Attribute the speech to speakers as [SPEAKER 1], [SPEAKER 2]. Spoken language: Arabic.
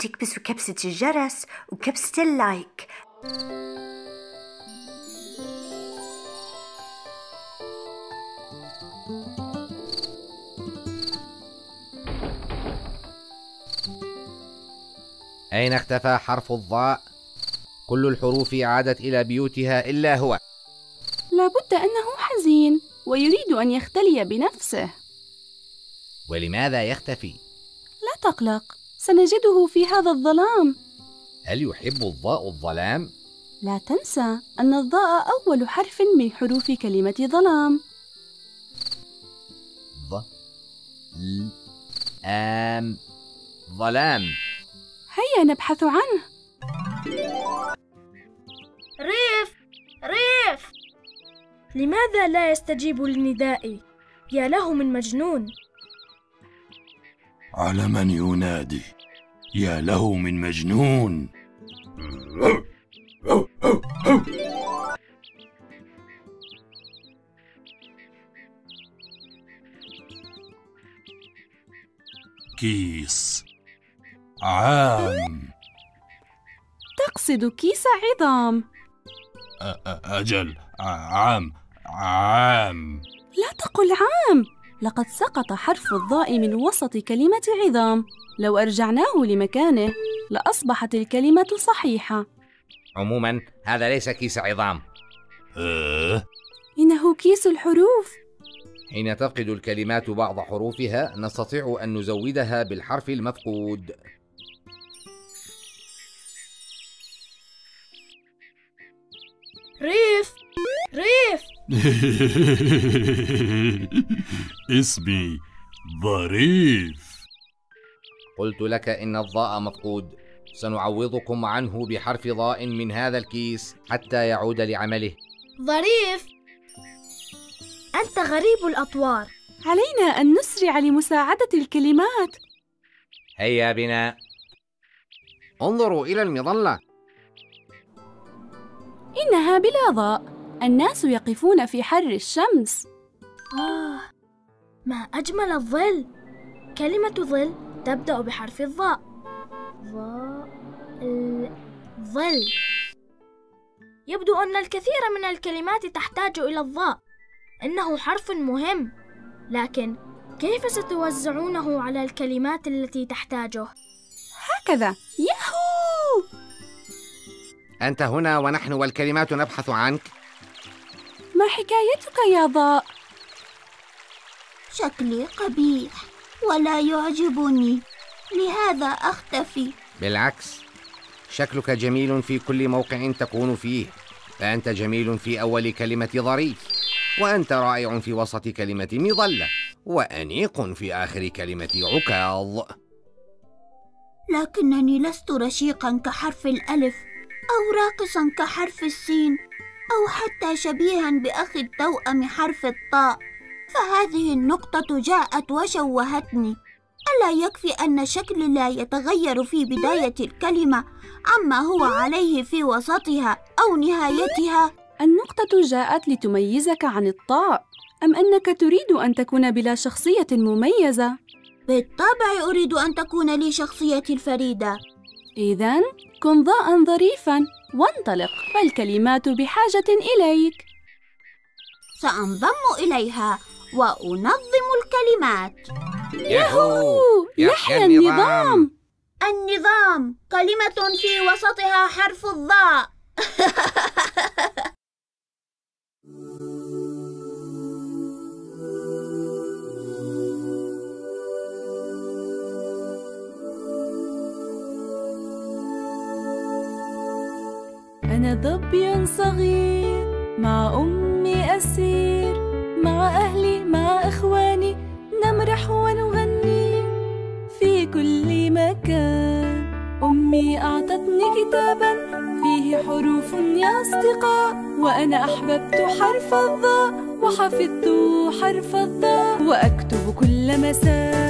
[SPEAKER 1] تكبسوا كبسة الجرس وكبسة اللايك
[SPEAKER 2] أين اختفى حرف الضاء؟ كل الحروف عادت إلى بيوتها إلا هو
[SPEAKER 3] لابد أنه حزين ويريد أن يختلي بنفسه
[SPEAKER 2] ولماذا يختفي؟
[SPEAKER 3] لا تقلق سنجده في هذا الظلام.
[SPEAKER 2] هل يحب الضاء الظلام؟
[SPEAKER 3] لا تنسى أن الضاء أول حرف من حروف كلمة ظلام.
[SPEAKER 2] ظ ل آم ظلام.
[SPEAKER 3] هيا نبحث عنه.
[SPEAKER 4] ريف ريف. لماذا لا يستجيب لندائي يا له من مجنون.
[SPEAKER 5] على من ينادي؟ يا له من مجنون. كيس. عام.
[SPEAKER 3] تقصد كيس عظام.
[SPEAKER 5] أجل عام. عام.
[SPEAKER 3] لا تقل عام. لقد سقط حرف الظاء من وسط كلمة عظام. لو أرجعناه لمكانه لأصبحت الكلمة صحيحة.
[SPEAKER 2] عموما هذا ليس كيس عظام.
[SPEAKER 5] أه؟
[SPEAKER 3] إنه كيس الحروف.
[SPEAKER 2] حين تفقد الكلمات بعض حروفها نستطيع أن نزودها بالحرف المفقود.
[SPEAKER 4] ريف! ريف!
[SPEAKER 5] اسمي ظريف.
[SPEAKER 2] قلت لك إن الضاء مفقود. سنعوضكم عنه بحرف ضاء من هذا الكيس حتى يعود لعمله.
[SPEAKER 4] ظريف أنت غريب الأطوار.
[SPEAKER 3] علينا أن نسرع لمساعدة الكلمات.
[SPEAKER 2] هيا بنا. انظروا إلى المظلة.
[SPEAKER 3] إنها بلا ضاء الناس يقفون في حر الشمس.
[SPEAKER 4] آه ما أجمل الظل. كلمة ظل تبدأ بحرف الظاء. ظاء ال- ظل. يبدو أن الكثير من الكلمات تحتاج إلى الظاء. إنه حرف مهم. لكن كيف ستوزعونه على الكلمات التي تحتاجه؟
[SPEAKER 3] هكذا. ياهو!
[SPEAKER 2] أنت هنا ونحن والكلمات نبحث عنك.
[SPEAKER 3] ما حكايتك يا ضاء؟
[SPEAKER 6] شكلي قبيح ولا يعجبني. لهذا أختفي.
[SPEAKER 2] بالعكس شكلك جميل في كل موقع تكون فيه. فأنت جميل في أول كلمة ظريف وأنت رائع في وسط كلمة مظلة وأنيق في آخر كلمة عكاظ.
[SPEAKER 6] لكنني لست رشيقا كحرف الألف أو راقصا كحرف السين. أو حتى شبيها بأخي التوأم حرف الطاء. فهذه النقطة جاءت وشوهتني. ألا يكفي أن شكلي لا يتغير في بداية الكلمة عما هو عليه في وسطها أو نهايتها؟
[SPEAKER 3] النقطة جاءت لتميزك عن الطاء. أم أنك تريد أن تكون بلا شخصية مميزة؟
[SPEAKER 6] بالطبع أريد أن تكون لي شخصيتي الفريدة.
[SPEAKER 3] إذا كن ضاء ظريفا. وانطلق. فالكلمات بحاجة إليك.
[SPEAKER 6] سأنضم إليها. وأنظم الكلمات.
[SPEAKER 2] ياهو!
[SPEAKER 3] يحيى النظام!
[SPEAKER 6] النظام! كلمة في وسطها حرف الضاء.
[SPEAKER 3] أنا ظبي صغير مع أمي أسير مع أهلي مع إخواني نمرح ونغني. في كل مكان أمي أعطتني كتابا فيه حروف يا أصدقاء وأنا أحببت حرف الضاء وحفظت حرف الضاء وأكتب كل مساء.